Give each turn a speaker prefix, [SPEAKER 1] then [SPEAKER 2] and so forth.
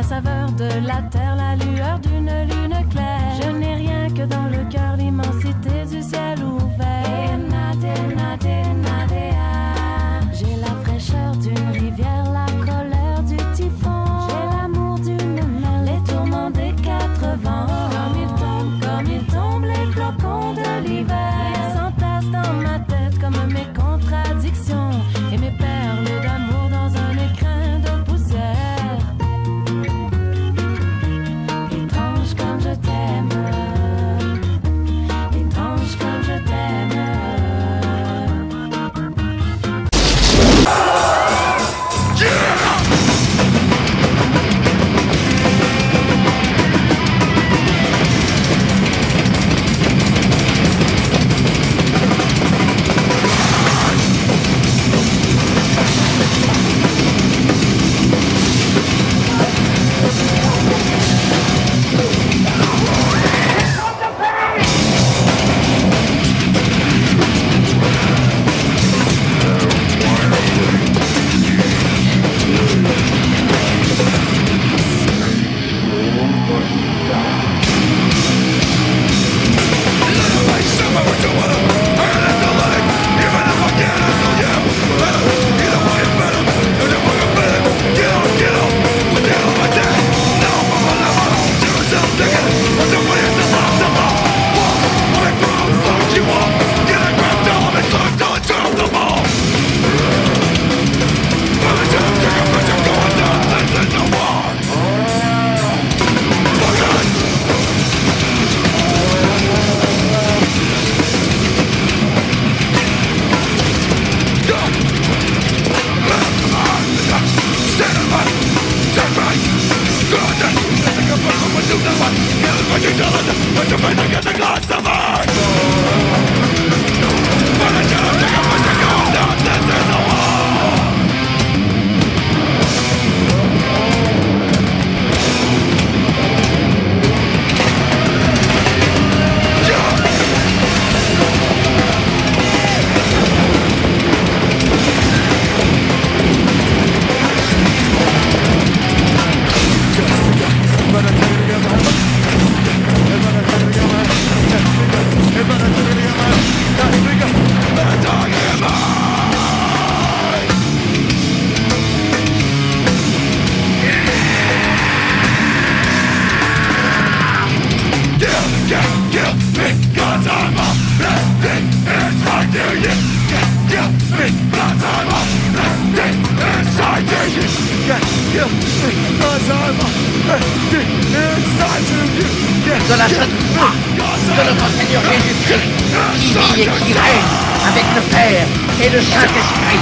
[SPEAKER 1] la saveur de la terre, la lueur d'une lune claire. Je n'ai rien que dans le cœur l'immensité du ciel ouvert. Nade, De
[SPEAKER 2] la de notre Seigneur Jésus-Christ, qui vit et qui règne avec le Père et le Saint-Esprit.